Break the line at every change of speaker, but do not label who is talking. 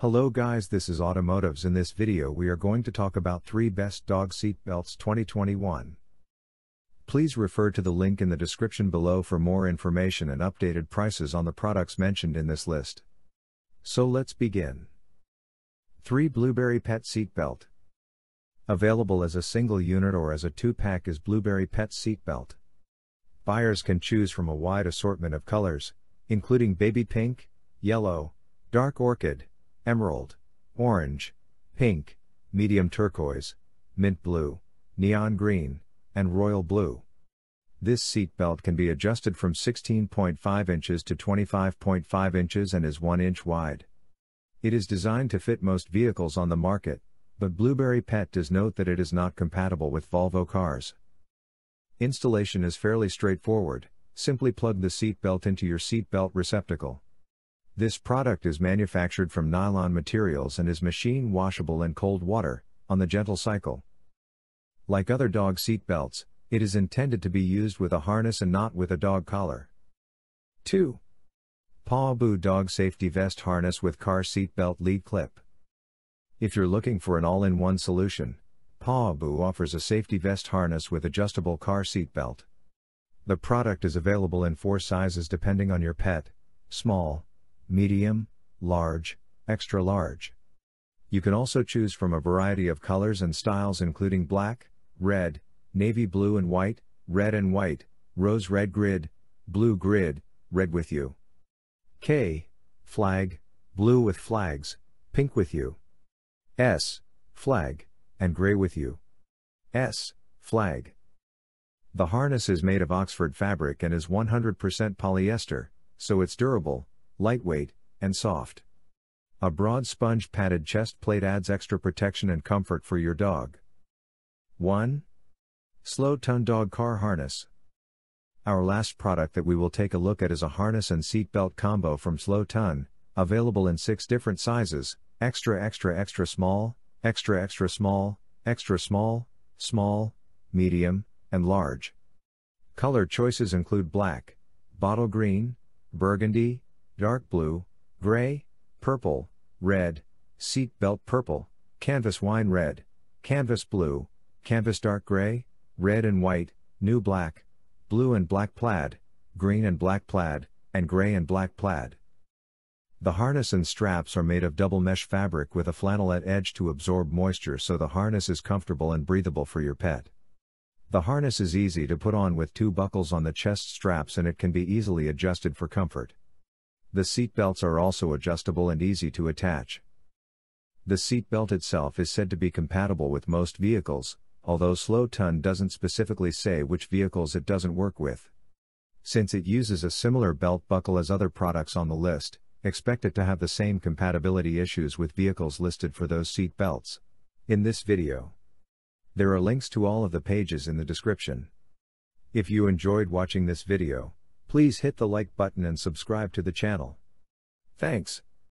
Hello guys this is Automotives in this video we are going to talk about 3 best dog seat belts 2021. Please refer to the link in the description below for more information and updated prices on the products mentioned in this list. So let's begin. 3 Blueberry Pet Seat Belt. Available as a single unit or as a 2-pack is Blueberry Pet Seat Belt. Buyers can choose from a wide assortment of colors, including baby pink, yellow, dark orchid, emerald, orange, pink, medium turquoise, mint blue, neon green, and royal blue. This seat belt can be adjusted from 16.5 inches to 25.5 inches and is 1 inch wide. It is designed to fit most vehicles on the market, but Blueberry Pet does note that it is not compatible with Volvo cars. Installation is fairly straightforward, simply plug the seat belt into your seat belt receptacle. This product is manufactured from nylon materials and is machine washable in cold water, on the gentle cycle. Like other dog seat belts, it is intended to be used with a harness and not with a dog collar. 2. Pawaboo Dog Safety Vest Harness with Car Seat Belt Lead Clip. If you're looking for an all in one solution, Pawaboo offers a safety vest harness with adjustable car seat belt. The product is available in four sizes depending on your pet small, medium, large, extra large. You can also choose from a variety of colors and styles including black, red, navy blue and white, red and white, rose red grid, blue grid, red with you. K, flag, blue with flags, pink with you. S, flag, and gray with you. S, flag. The harness is made of Oxford fabric and is 100% polyester, so it's durable, lightweight, and soft. A broad sponge padded chest plate adds extra protection and comfort for your dog. 1. SlowTon Dog Car Harness. Our last product that we will take a look at is a harness and seat belt combo from SlowTon, available in six different sizes extra, extra, extra small, extra, extra small, extra small, small, medium, and large. Color choices include black, bottle green, burgundy, dark blue, gray, purple, red, seat belt purple, canvas wine red, canvas blue, canvas dark gray, red and white, new black, blue and black plaid, green and black plaid, and gray and black plaid. The harness and straps are made of double mesh fabric with a flannelette edge to absorb moisture so the harness is comfortable and breathable for your pet. The harness is easy to put on with two buckles on the chest straps and it can be easily adjusted for comfort. The seat belts are also adjustable and easy to attach. The seat belt itself is said to be compatible with most vehicles, although SlowTon doesn't specifically say which vehicles it doesn't work with. Since it uses a similar belt buckle as other products on the list, expect it to have the same compatibility issues with vehicles listed for those seat belts. In this video, there are links to all of the pages in the description. If you enjoyed watching this video, Please hit the like button and subscribe to the channel. Thanks.